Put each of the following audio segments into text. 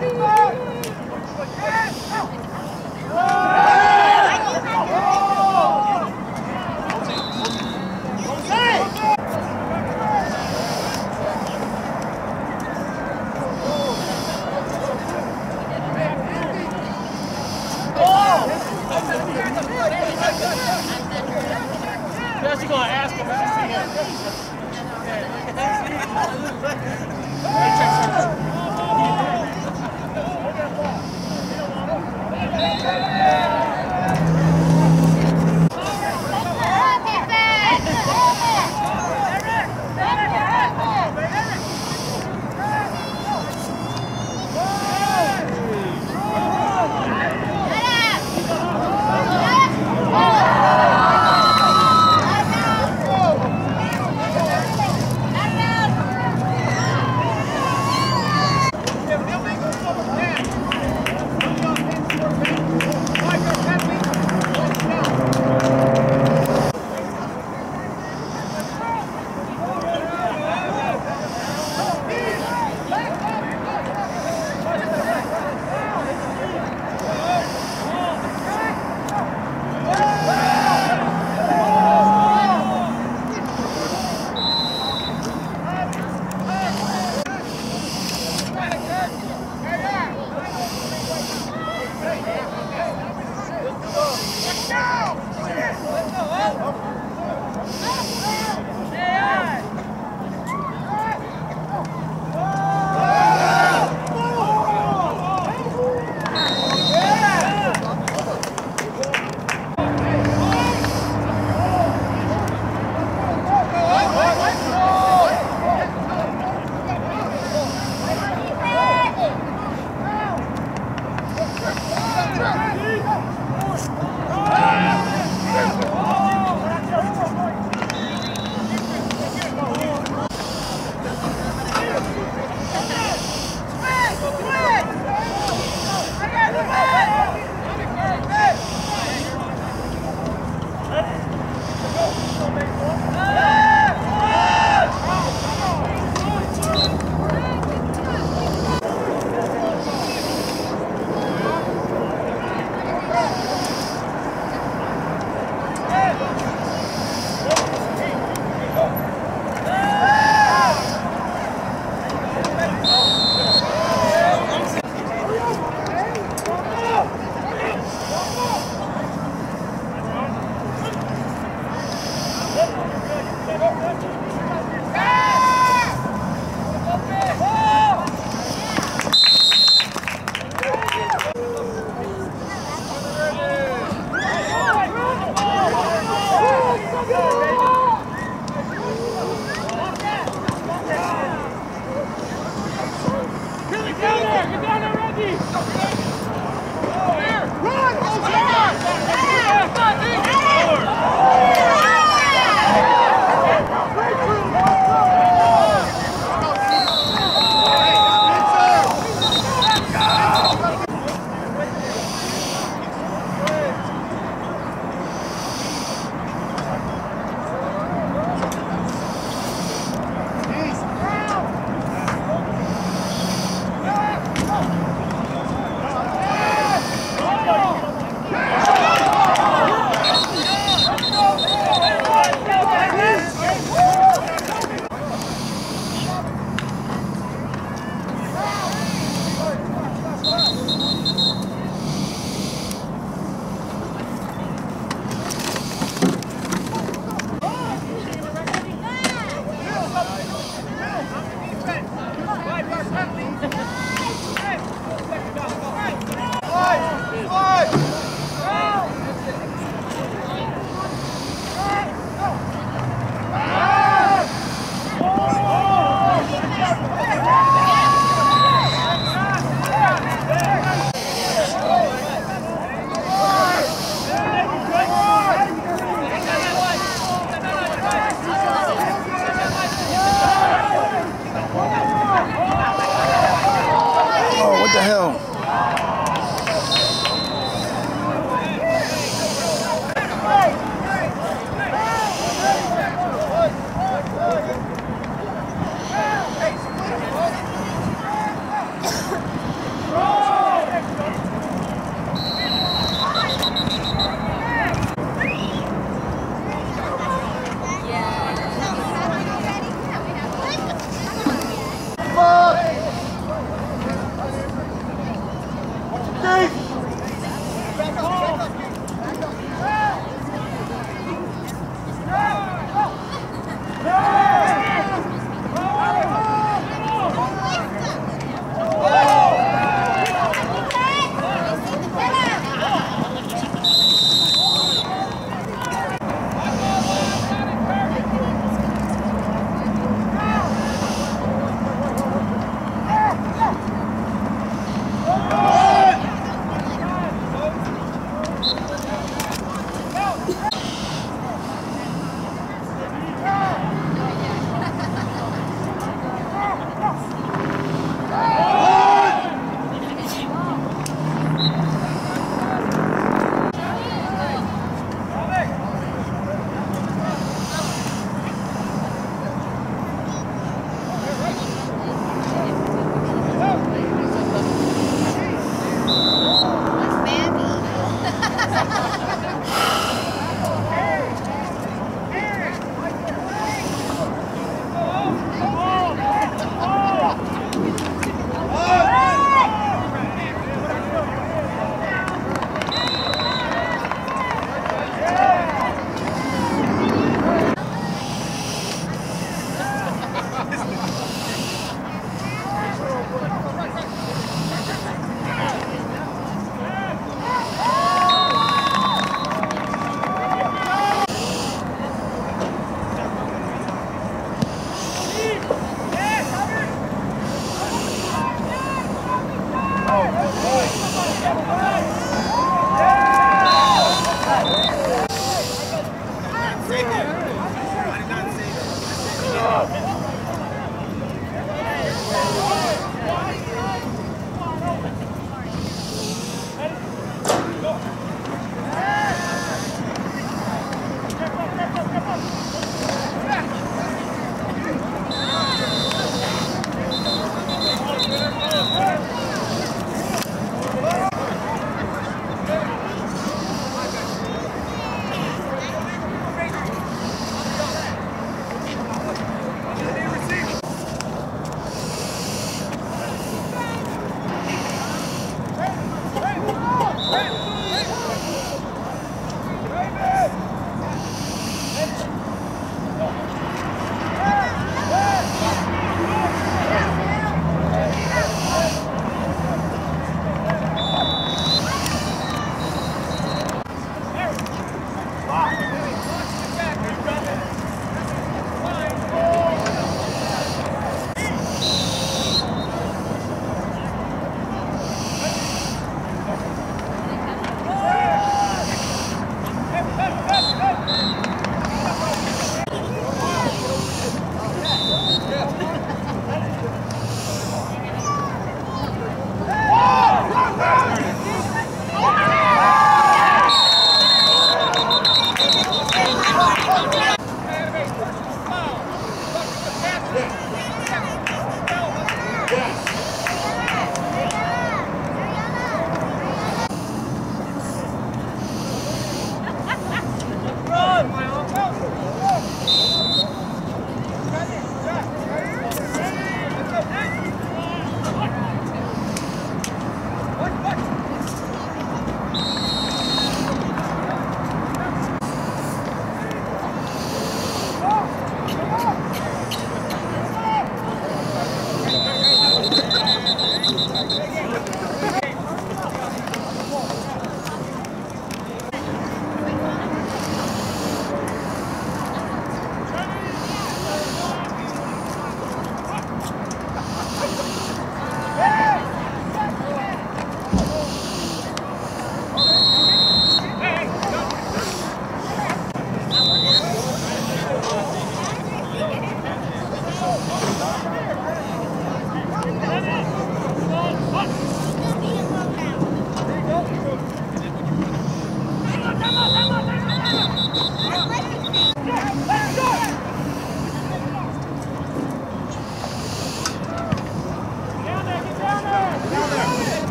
Just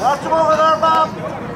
Watch him over there, Bob.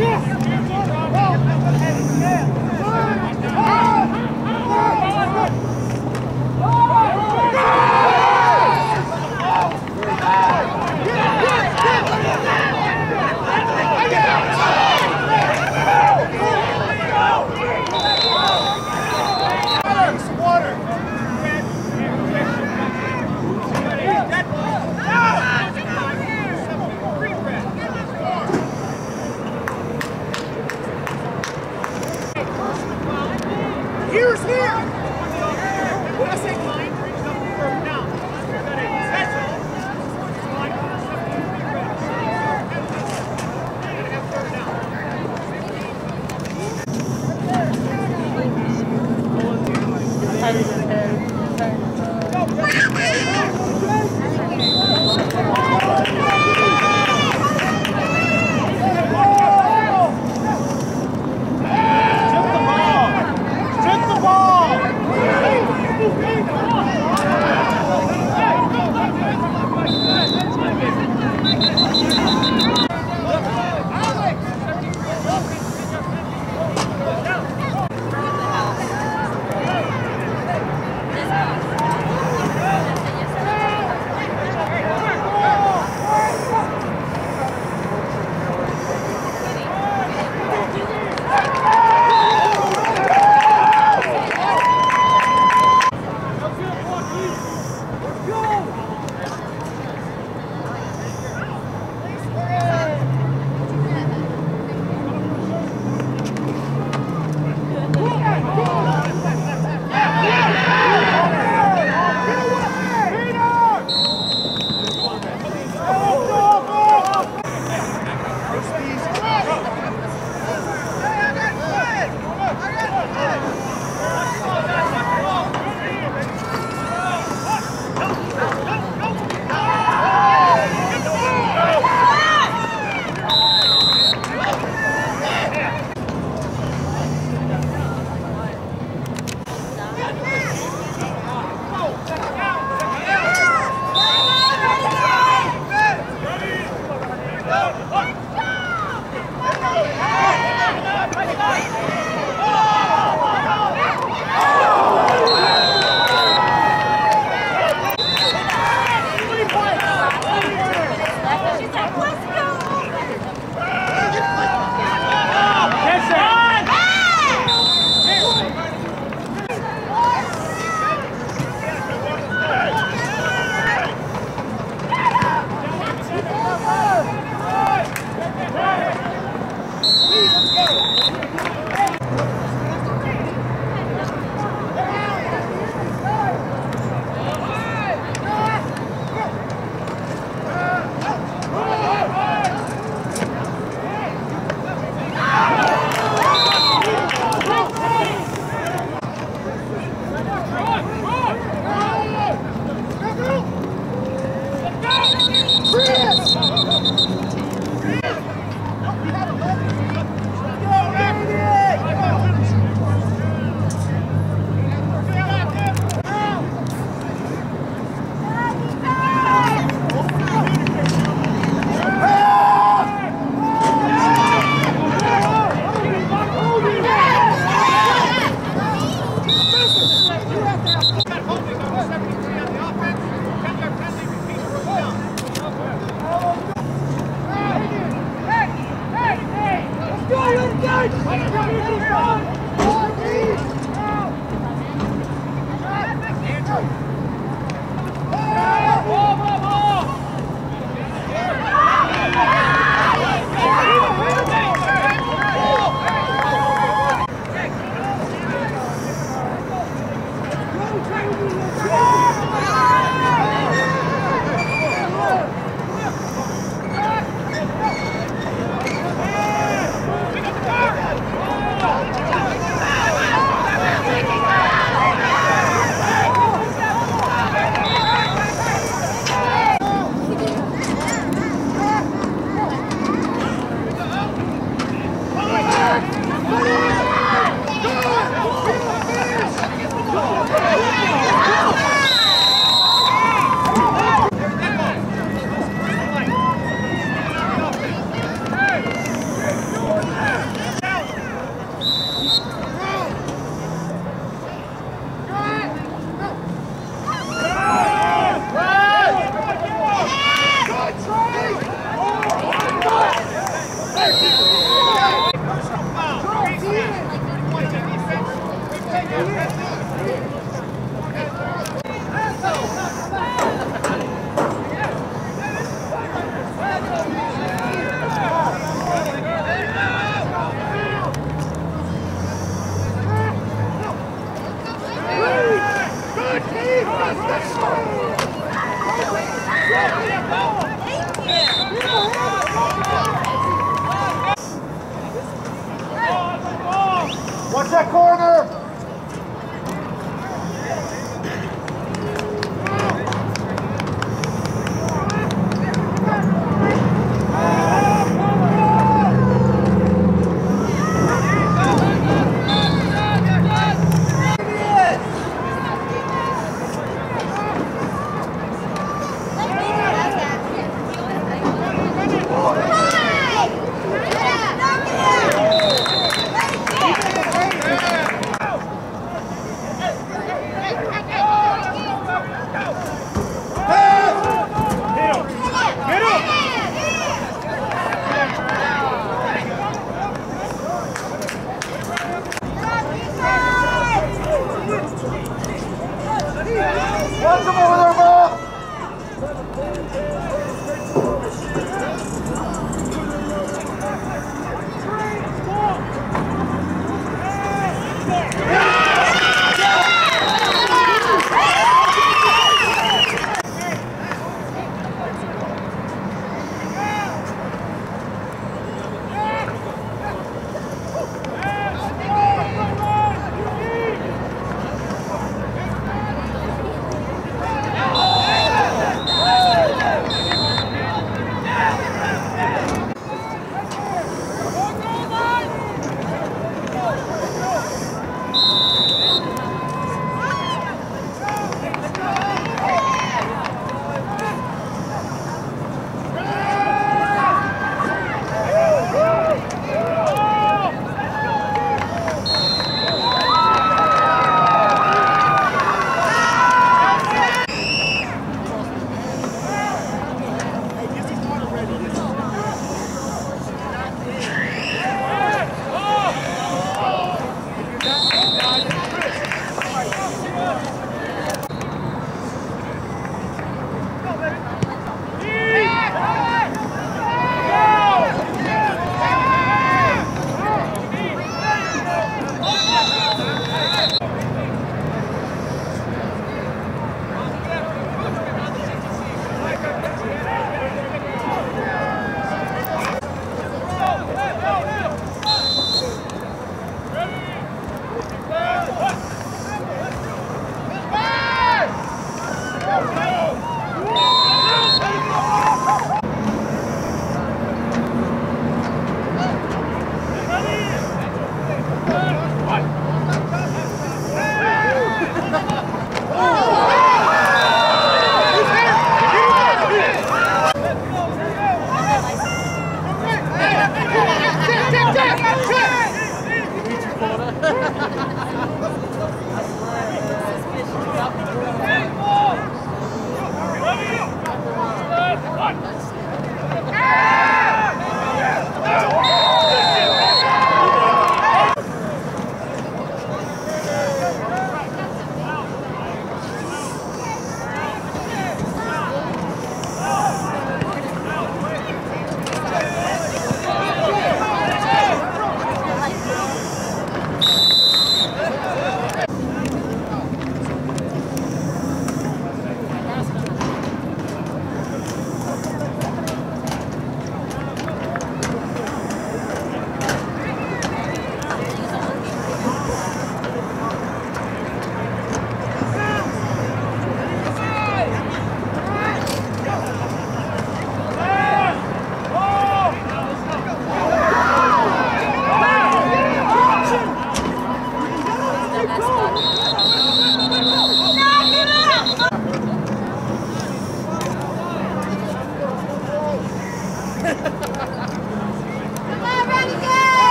Here's